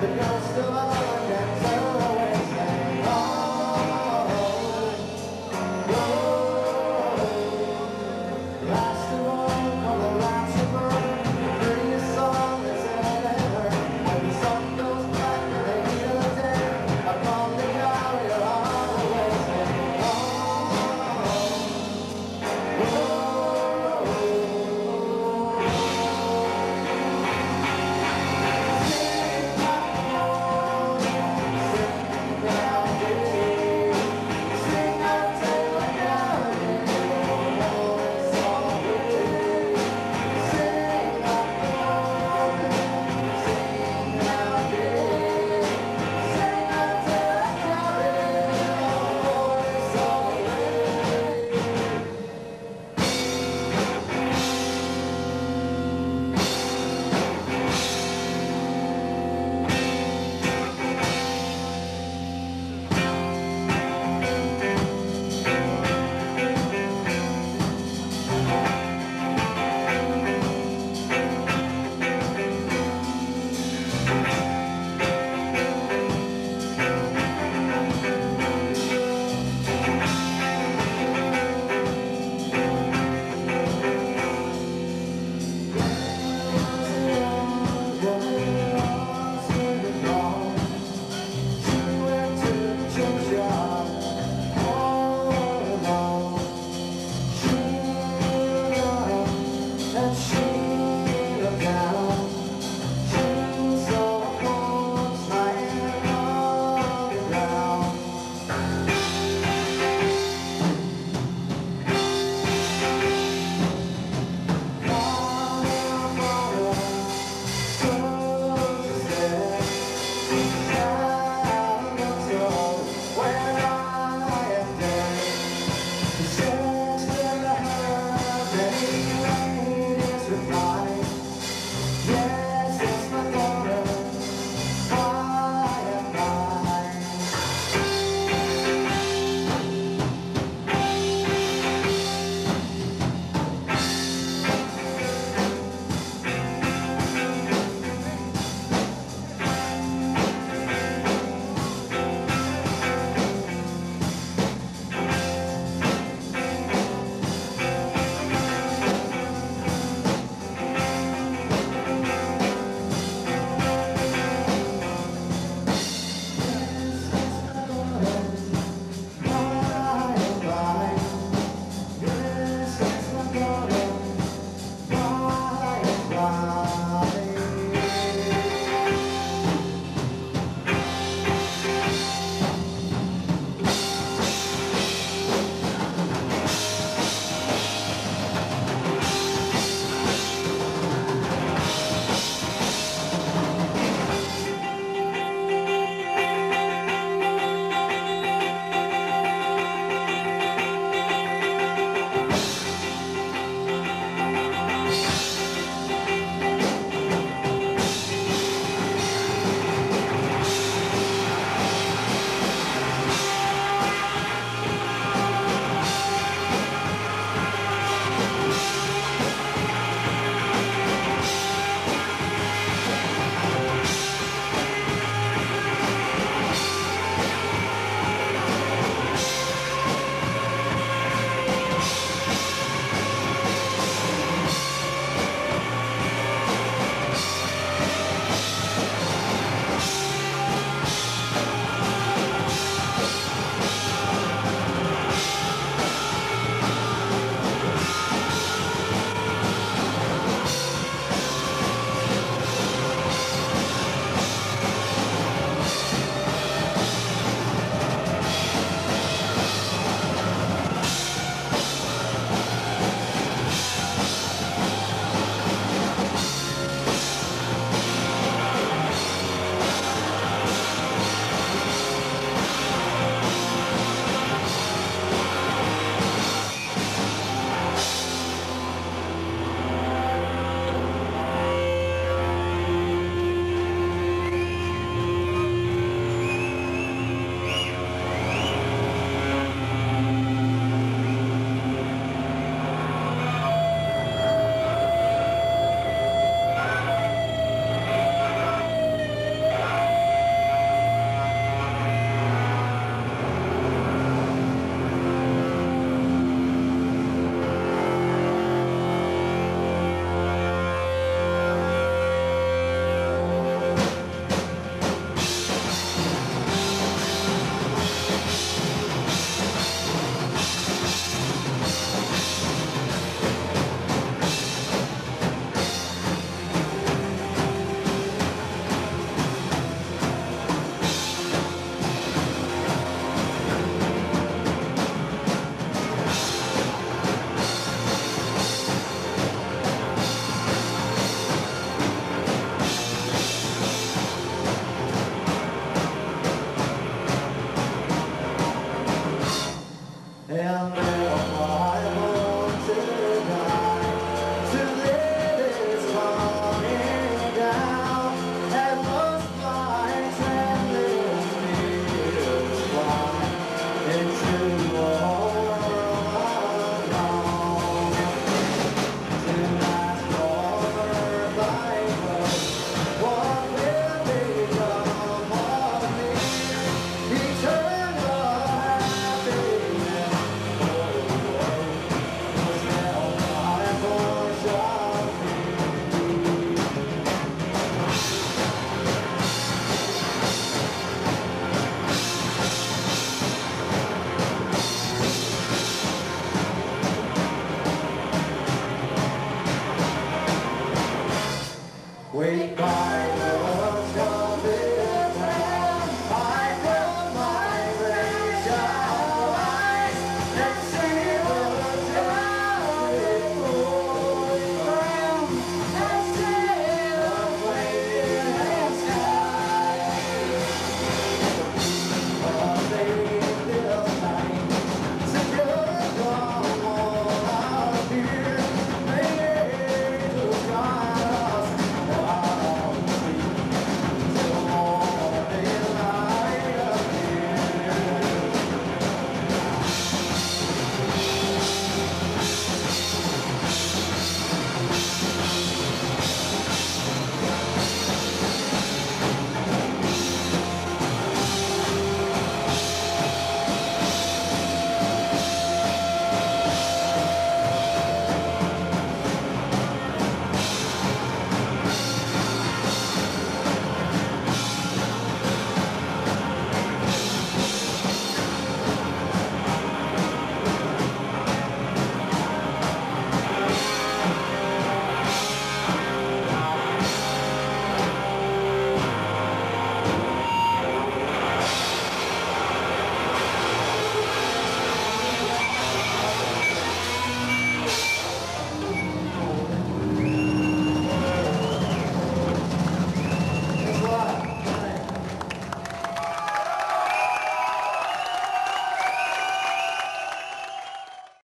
the now